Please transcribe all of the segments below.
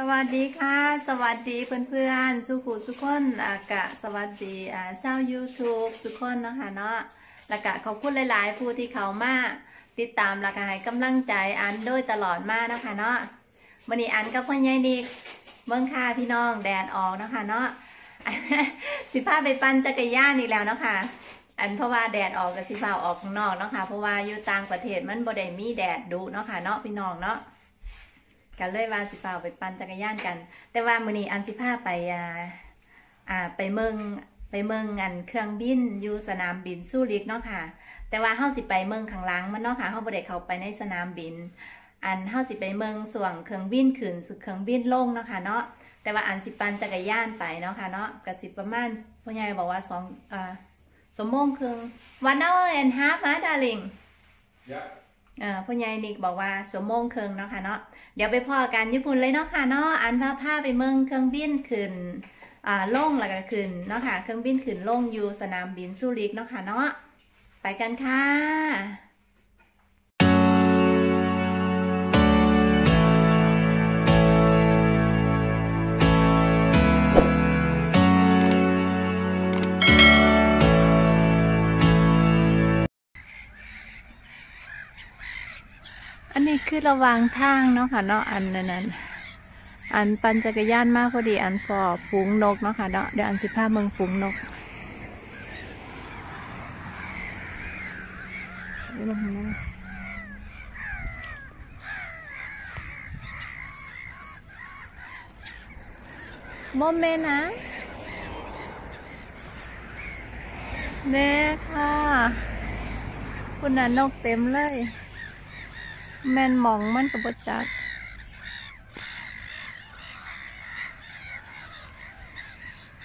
สวัสดีค่ะ สวัสดีเพื่อนๆ สุขุสุขคนอากะสวัสดีอ่าชา YouTube สุขคนเนาะคะเนาะแล้วก็ขอบคุณหลายๆ ผู้ที่เขามาติดตามและก็ให้กำลังใจอันโดยตลอดมาเนะคะเนาะวันนี้อันกับพ่อใหญ่นิกเมืองค่าพี่น้องแดดออกนะคะเนาะสิพาไปปั่นจักรยานอีกแล้วเนาะค่ะอันเพราะว่าแดดออกกับสิฟ้าออกข้างนอกเนาะค่ะเพราะว่าอยู่ต่างประเทศมันบ่ได้มีแดดดุเนาะค่ะเนาะพี่น้องเนาะ กันเลยว่าสิพาไปปั่นจักรยานกัน แต่ว่ามื้อนี้อันสิพาไปอ่าอ่าไปเมืองไปเมืองอันเครื่องบินอยู่สนามบินซูริกเนาะค่ะ แต่ว่าเฮาสิไปเมืองข้างหลังมันเนาะค่ะเฮาบ่ได้เข้าไปในสนามบิน อันเฮาสิไปเมืองส่วงเครื่องบินขึ้นสุดเครื่องบินลงเนาะค่ะเนาะแต่ว่าอันสิปั่นจักรยานไปเนาะค่ะเนาะก็สิประมาณพ่อใหญ่บอกว่าสองอ่าสมงครึ่ง one hour and half นะ darling Ja. เอ่อ พ่อใหญ่นิกบอกว่าสวมมงครึ่งเนาะค่ะเนาะเดี๋ยวไปพ่อกันญี่ปุ่นเลยเนาะค่ะเนาะอันพาพาไปเมืองเครื่องบินขึ้นอ่าล่งแล้วก็ขึ้นเนาะค่ะเครื่องบินขึ้นล่งอยู่สนามบินซูริกเนาะค่ะเนาะไปกันค่ะ อันนี้คือระหวางทางเนาะค่ะเนาะอันนั้นอันอันปั่นจักรยานมากพอดีอันฟอฝูงนกเนาะค่ะเนาะเดี๋ยวอันสิพาเมืองฝูงนกเดี๋ยวลงมานะโมเมนต์นะเน่ค่ะ คุณน่ะนกเต็มเลย แมนมองมันกับบจัก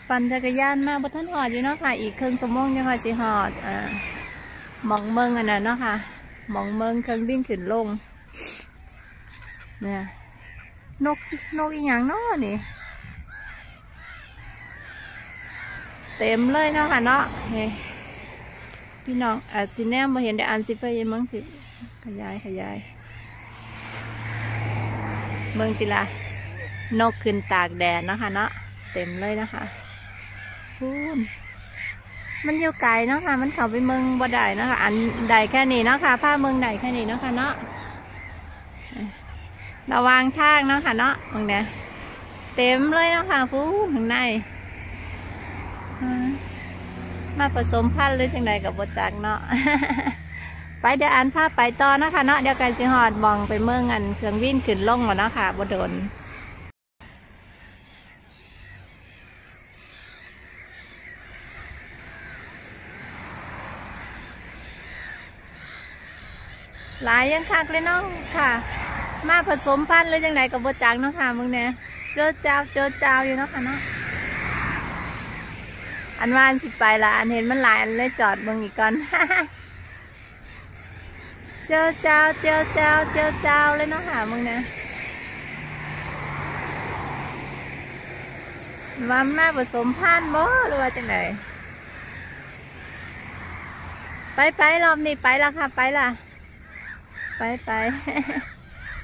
ปั่นจักรยานมาบท่านหอดอยู่เนาะค่ะ อีกครึ่งชั่วโมงยังค่อยสิหอดอ่ามองเมืองอันนั้นเนาะค่ะมองเมืองเครื่องบินขึ้นลงเนี่ยนกนกอีหยังเนาะนี่เต็มเลยเนาะค่ะเนาะพี่น้องอาจสิแนมมาเห็นได้อันสิไปยังมั้งสิขยายขยาย เมืองติละนกขึ้นตากแดดนะคะเนาะเต็มเลยนะคะพูนมันอยู่ไกลเนาะค่ะ มันเข้าไปเมืองบ่ได้นะคะอันใดแค่นี้เนาะค่ะผ้าเมืองใดแค่นี้เนาะค่ะเนาะระวางทางเนาะค่ะเนาะเมืองเนี้ยเต็มเลยเนาะค่ะพูนข้างในอ่มาผสมพันธุ์หรือจังใดกับบจักเนาะ ไปเดี๋ยวอันพาไปต่อนะคะเนาะเดี๋ยวไกสิหอดมองไปเมืองอันเครื่องวิ่นขึ้นลงแล้วเนาะค่ะบดนหลายยังคักเลยเนาะค่ะ มาผสมพันธุ์หรือจังไดกับบจักเนาะค่ะมึงเนี่ยโจ้เจ้าโจ้เจ้าอยู่เนาะค่ะเนาะอันว่าอันสิไปละอันเห็นมันหลายอันเลยจอดมืองอีกก่อน เจ้าเจ้าเจ้าเจ้าเจ้าเจ้าเลยเนาะค่ะมึงนะว่ามาผสมพันธุ์บ่หรือว่าจังไดไปไปรอบนี้ไปละค่ะ ไปละไปไป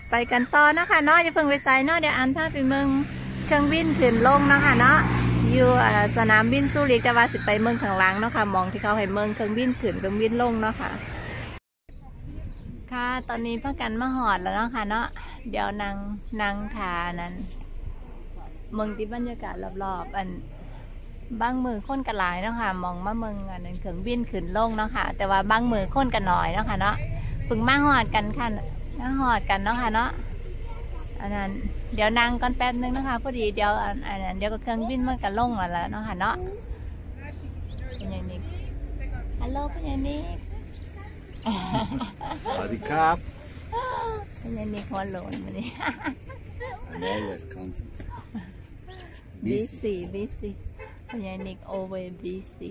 ไปกันต่อนะคะเนาะอย่าเพิ่งไปใส่เนาะเดี๋ยวอันพาไปเมืองเครื่องบินขึ้นลงเนาะค่ะเนาะอยู่สนามบินซูริกแต่ว่าสิไปเมืองข้างหล่างเนาะค่ะมองที่เขาให้เมืองเครื่องบินขึ้นเครื่องบินลงเนาะค่ะ ค่ะ ตอนนี้พักกันมาหอดแล้วเนาะค่ะเนาะ เดี๋ยวนางนางทานั้นเมืองที่บรรยากาศรอบๆ อันบางมือค้นกันหลายเนาะค่ะ มองมาเมืองอันนั้นเครื่องบินขึ้นลงเนาะค่ะ แต่ว่าบางมือค้นกันหน่อยเนาะค่ะเนาะเพึ่งมาหอดกันค่ะมาหอดกันเนาะค่ะเนาะ อันนั้น เดี๋ยวนางก่อนแป๊บนึงนะคะพอดีเดี๋ยวอันนั้นเดี๋ยวก็เครื่องบินมันกันลงแล้วล่ะเนาะค่ะเนาะเป็นยังนี้ฮัลโหลเป็นยังนี้ Adi Krab. เป็นยังนี้หัวโหลนมานี่ I'm always constant. บีซีบีซีพญานิกโอเวบีซี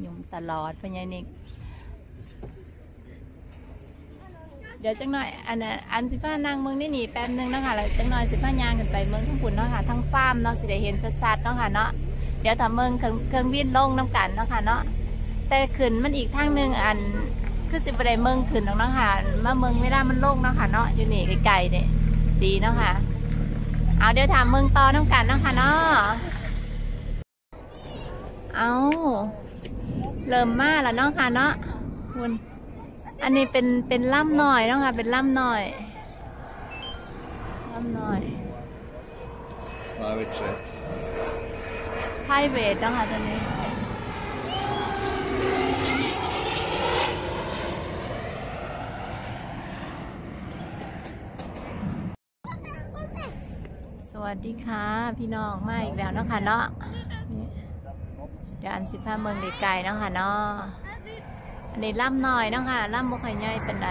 หยุ่มตลอดพญานิก เดี๋ยวจังหน่อย อันนั้นอันสิฟ้านางเมืองนี่หนีแป๊บนึงเนาะคะแล้วจังหน่อยสิฟ้ายางกันไปเมืองทั้งปุ่นเนาะค่ะทั้งฟาร์มเนาะสิได้เห็นชัดๆเนาะค่ะเนาะเดี๋ยวถ้าเมืองเครื่องเครื่องบินลงน้ำกันเนาะค่ะเนาะแต่ขึ้นมันอีกทางหนึ่งอัน คือสิบได้เมืองขึ้นตรงเนาะค่ะมาเมืองไม่ได้มันโล่งเนาะค่ะเนาะอยู่นี่ไกลๆเนี่ยดีเนาะค่ะ เอาเดี๋ยวถามเมืองต่อน้ำกันเนาะค่ะเนาะเอาเริ่มมาแล้วเนาะค่ะเนาะคุณอันนี้เป็นเป็นล่ำหน่อยเนาะค่ะเป็นล่ำหน่อยล่ำหน่อย Private jet. ไพรเวทเนาะค่ะตัวนี้ส วัสดีค่ะ พี่น้องมาอีกแล้วเนาะค่ะเนาะเดี๋ยวอันสิพาเมืองไกลๆเนาะค่ะเนาะอันนี้ล่ำหน่อยเนาะค่ะล่ำบ่ค่อยย่อยเป็นได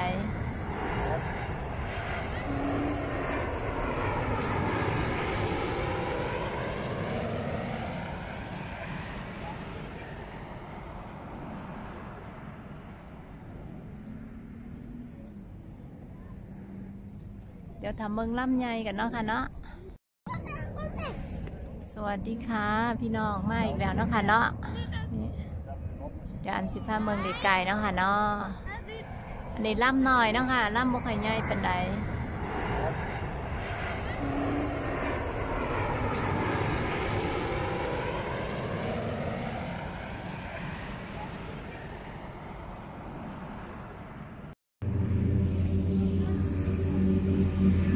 เดี๋ยวทำเมืองล่ำใหญ่กันเนาะค่ะเนาะ วัสดีค่ะ พี่น้องมาอีกแล้วเนาะค่ะเนาะเดี๋ยวอันสิพาเมืองไกลๆเนาะค่ะเนาะอันนี้ล่ำหน่อยเนาะค่ะล่ำบ่ค่อยย่อยเป็นได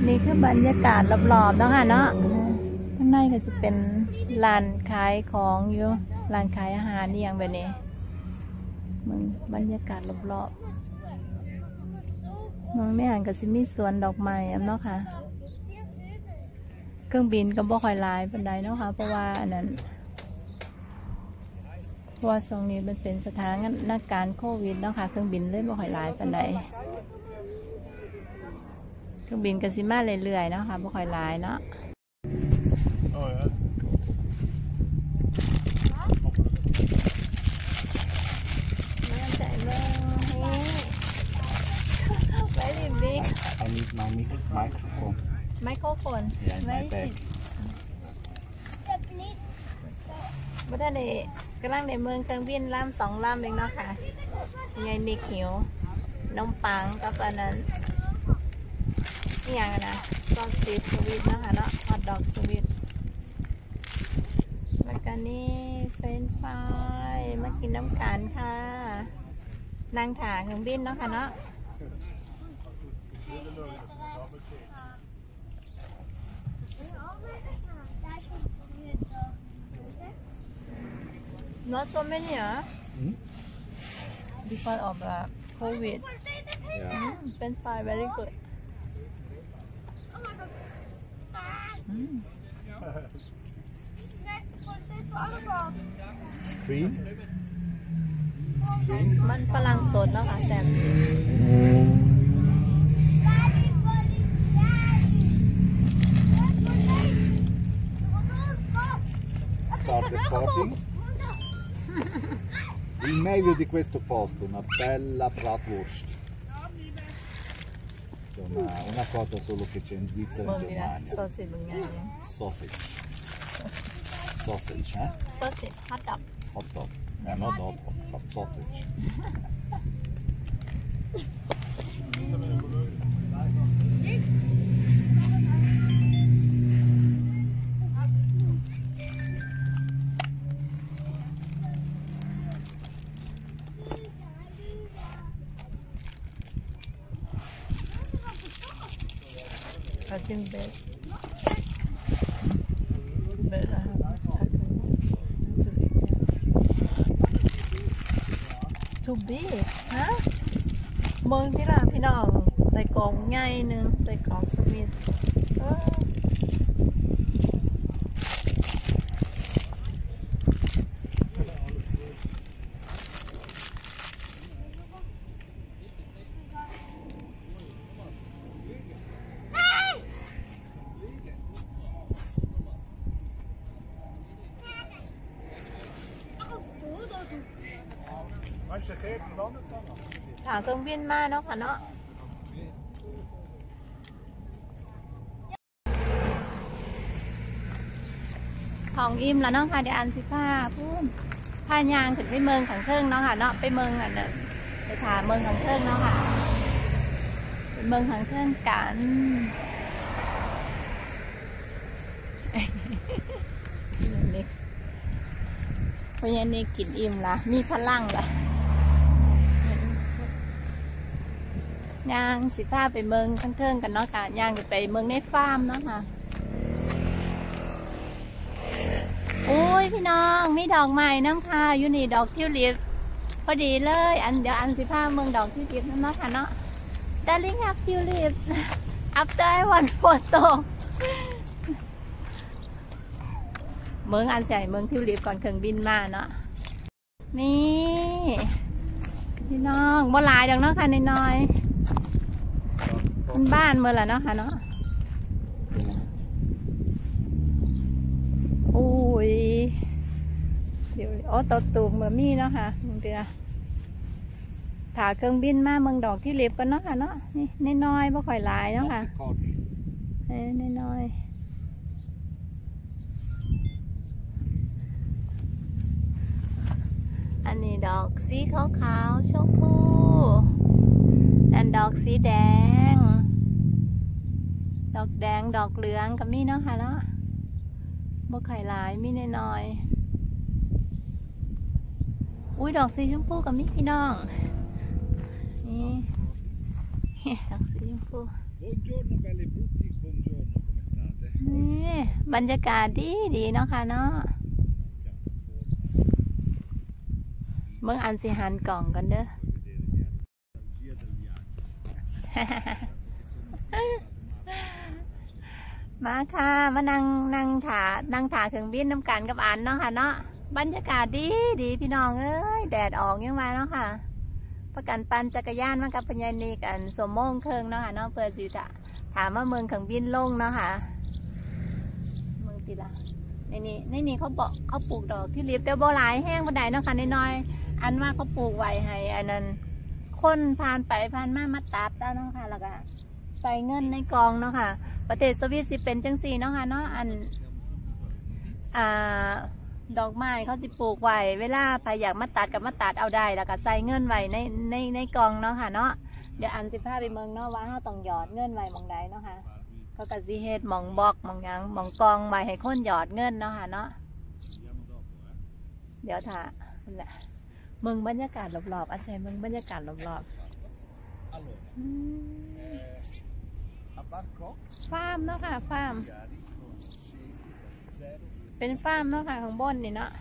นี่คือบรรยากาศรอบๆเนาะค่ะเนาะางในก็จะเป็นร้านขายของอยู่ร้านขายอาหารนี่อย่างแบบนี้มึงบรรยากาศรอบๆมืองแม่หันก็จะมีสวนดอกไม้อำเนาะค่ะ เครื่องบินก็บ่ค่อยหลายปานใดเนาะค่ะ เพราะว่าอันนั้นเพราะว่าช่วงนี้มันเป็นสถานการณ์โควิดเนาะค่ะ เครื่องบินเลยบ่ค่อยหลายปานใดเครื่องบินกันสิมาเรื่อยๆเนาะค่ะบ่ค่อยหลายเนาะ Oh ja. น่าใจเลย very big I need my mic- microphone. ไมโครโฟน Yeah, in ไว้ my สิ bag. บ่ทันได้กำลังในเมืองเครื่องบินลำสองลำเองเนาะค่ะยายนิกหิวนมปังกับอันนั้นนี่อย่างอะนะซอสซีสวิตเนาะค่ะเนาะฮอทดอกสวิตแล้วก็นี่เป็นไฟรายมากินน้ำกันค่ะนางถาเครื่องบินเนาะค่ะเนาะ Not so many, huh? Hmm? Because of uh, COVID. Yeah. Mm, French fry very good. Mm. Screen? Screen? มันฝรั่งสดเนาะค่ะแซม Start recording. Il meglio di questo posto, una bella bratwurst. Insomma, una cosa solo che c'è in Svizzera เบิ่ e ง in ดีนะ Germania. โซซิบางอย่าง Sausage. Sausage, eh? โซซิฮอตดอก Hot dog. Eh, no dopo, hot sausage. I think bed. Bed, I have too big ฮะเมืองที่ล่ะพี่น้อง ใส่กล่องใหญ่หนึง ใส่กล่องสวิตเออ เครื่องบินมาเนาะค่ะเนาะของอิ่มแล้วเนาะค่ะเดี๋ยวอันสิผ้าพุ่มผ้ายางถึงไปเมืองขังเทิงเนาะค่ะเนาะไปเมืองอันนั้นไปถามเมืองขังเทิงเนาะค่ะไปเมืองขังเทิงกันเพราะยันนี่กินอิ่มละมีพลังละ ย่างสิพาไปเมืองทั้งเทิงกันเนาะค่ะย่างไปเมืองในฟาร์มเนาะค่ะโอ้ยพี่น้องมีดอกใหม่น้ำค่ะอยู่นี่ดอกทิวลิปพอดีเลย อันเดี๋ยวอันสิพาเมืองดอกทิวลิปนั่นเนาะค่ะเนาะ Darling have tulip after I want photo เมืองอันใส่เมืองทิวลิปก่อนเครื่องบินมาเนาะนี่พี่น้องบ่หลายดอกเนาะค่ะน้อยๆ บ้านเมื่อละเนาะค่ะเนาะโอ้ยเดี๋ยวโอ้ตตูมเมื่อมีเนาะค่ะมึงเดียวถ่าเครื่องบินมาเมืองดอกที่เล็บกันเนาะค่ะเนาะนี่น้อยๆบ่ค่อยหลายเนาะค่ะเอ้น้อยๆอันนี้ดอกสีขาวๆชมพู อันดอกสีแดง ดอกแดงดอกเหลืองก็มีเนาะค่ะเนาะบ่ไข่หลายมีน้อยๆอุ้ยดอกสีชมพูก็มีพี่น้องนี่ดอกสีชมพูนี่บรรยากาศดีดีเนาะค่ะเนาะเมื่ออันสิหันกล่องกันเด้อ มาค่ะมานั่งนั่งถานั่งถาเครื่องบินน้ำกันกับอันเนาะค่ะเนาะบรรยากาศดีดีพี่น้องเอ้ยแดดออกยังมาเนาะค่ะ ประกันปันจักรยานมากับพญานีกันสมโมงเครื่องเนาะค่ะเนาะเพื่อสิจะถามว่าเมืองเครื่องบินลงเนาะค่ะเมืองตีละในนี้ในนี้เขาบอกเขาปลูกดอกที่รีบแต่บ่หลายแห้งบ่ไดเนาะค่ะน้อยๆอันว่าเขาปลูกไว้ให้อันนั้นคนผ่านไปผ่านมามาตัดแล้วเนาะค่ะแล้วก็ ใส่เงินในกองเนาะค่ะ ประเทศสวิตสิเป็นจังสี่เนาะค่ะเนาะอันอ่าดอกไม้เขาสิปลูกไว้เวลาใครอยากมาตัดกับมาตัดเอาได้แล้วก็ใส่เงินไว้ในในในกองเนาะค่ะเนาะเดี๋ยวอันสิพาไปเมืองเนาะว่าเขาต้องหยอดเงินไว้มองใดเนาะค่ะเขาก็สิเฮ็ดหมองบอกหมองยังหมองกองไว้ให้คนหยอดเงินเนาะค่ะเนาะเดี๋ยวถ่าเมืองบรรยากาศรอบๆอาศัยเมืองบรรยากาศรอบๆ อืม eh, a Bangkok ฟาร์มเนาะค่ะฟาร์ม gli ari sono scesi da zero เป็นฟาร์มเนาะค่ะข้างบนนี่เนาะ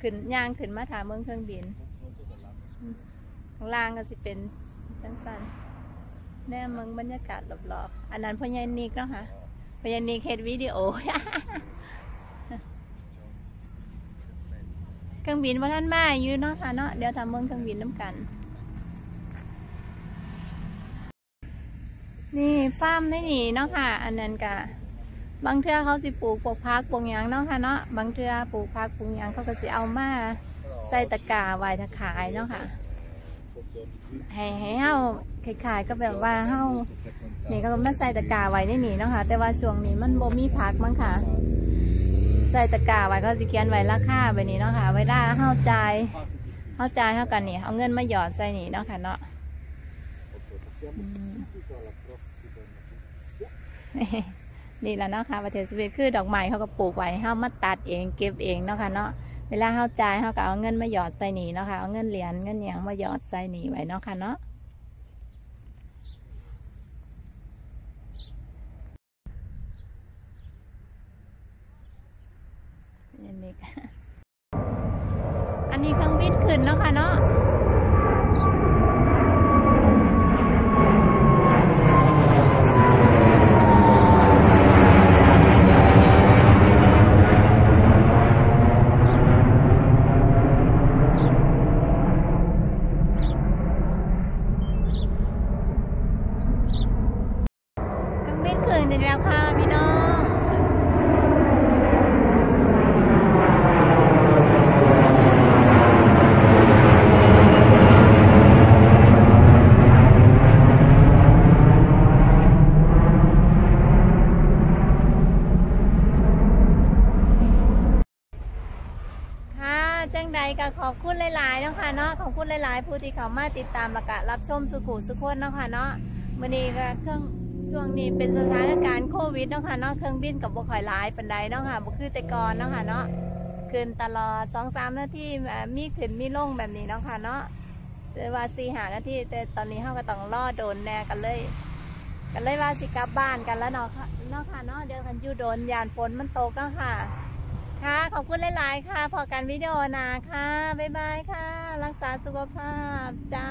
ขึ้นย่างขึ้นมาถามเมืองเครื่องบิน confronto dell'anno scorso. ข้างล่างก็สิเป็นจังสันแน่เมืองบรรยากาศรอบๆอันนั้นพญานิกเนาะค่ะพญานิกเฮ็ดวิดีโอเครื่องบินว่าท่านมาอยู่เนาะค่ะเนาะเดี๋ยวทำเมืองเครื่องบินน้ำกัน นี่ฟาร์มในนี่เนาะค่ะ อันนั้นกะบางเทือเขาสิปลูกปลูกพักปลูกยางเนาะค่ะเนาะบางเทือปลูกพักปลูกยางเขาก็สิเอามาใส่ตะกร้าไว้ถ้าขายเนาะค่ะให้ให้เฮาขายๆก็แบบว่าเฮานี่ก็มาใส่ตะกร้าไว้ในนี่เนาะค่ะ แต่ว่าช่วงนี้มันบ่มีพักมั้งค่ะ ใส่ตะกร้าไว้เขาสิเขียนไว้ราคาแบบนี้เนาะค่ะเวลาเฮาจ่ายเฮาจ่ายเฮากันนี่เอาเงินมาหยอดใส่นี่เนาะค่ะเนาะ นี่แหละเนาะค่ะประเทศสวีเดนคือดอกไม้เขาก็ปลูกไว้เฮามาตัดเองเก็บเองเนาะค่ะเนาะเวลาเฮาจ่ายเฮาก็เอาเงินมาหยอดใส่นี่เนาะค่ะเอาเงินเหรียญเงินหยังมาหยอดใส่นี่ไว้เนาะค่ะเนาะอันนี้ก็อันนี้เครื่องบินขึ้นเนาะค่ะเนาะ เครื่องบินขึ้นจะ แล้วค่ะพี่น้องจังใดก็ขอบคุณหลายๆเนาะค่ะเนาะขอบคุณหลายๆผู้ที่เขามาติดตามและกะรับชมสุขุสุขคนเนาะค่ะเนาะมื่อนี้ก็เครื่อง ช่วงนี้เป็นสถานการณ์โควิดเนาะค่ะเนาะเครื่องบินกับบ่ค่อยหลายปานใดเนาะค่ะบ่คือแต่ก่อนเนาะค่ะเนาะขึ้นตลอด2-3นาที่มีขึ้นมีลงแบบนี้เนาะค่ะเนาะเสียว่านาทีแต่ตอนนี้เฮาก็ต้องรอโดนแน่กันเลยกันเลยว่าสิกลับบ้านกันแล้วเนาะค่ะเนาะค่ะเนาะเดี๋ยวกันอยู่โดนยานฝนมันตกเนาะค่ะ ค่ะขอบคุณหลายๆค่ะ พอกันวิดีโอหนาค่ะบ๊ายบายค่ะ รักษาสุขภาพจ้า